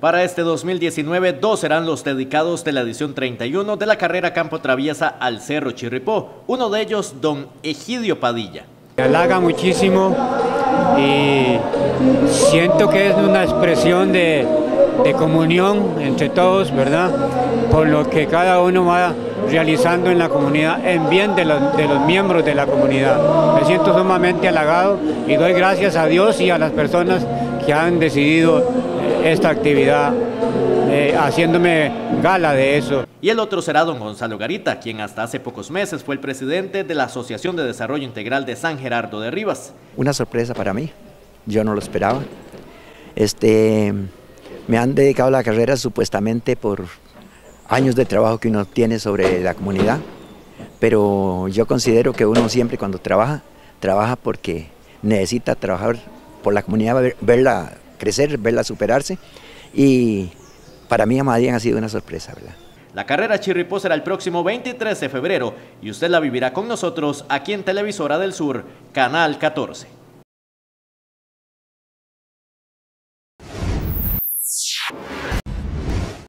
Para este 2019, dos serán los dedicados de la edición 31 de la carrera Campo Traviesa al Cerro Chirripó, uno de ellos don Egidio Padilla. Me halaga muchísimo y siento que es una expresión de, de comunión entre todos, ¿verdad? Por lo que cada uno va realizando en la comunidad, en bien de los, de los miembros de la comunidad. Me siento sumamente halagado y doy gracias a Dios y a las personas que han decidido esta actividad, eh, haciéndome gala de eso. Y el otro será don Gonzalo Garita, quien hasta hace pocos meses fue el presidente de la Asociación de Desarrollo Integral de San Gerardo de Rivas. Una sorpresa para mí, yo no lo esperaba. Este, me han dedicado a la carrera supuestamente por años de trabajo que uno tiene sobre la comunidad, pero yo considero que uno siempre cuando trabaja, trabaja porque necesita trabajar por la comunidad, verla crecer, verla superarse y para mí Amadían ha sido una sorpresa, ¿verdad? La carrera Chirripó será el próximo 23 de febrero y usted la vivirá con nosotros aquí en Televisora del Sur, Canal 14.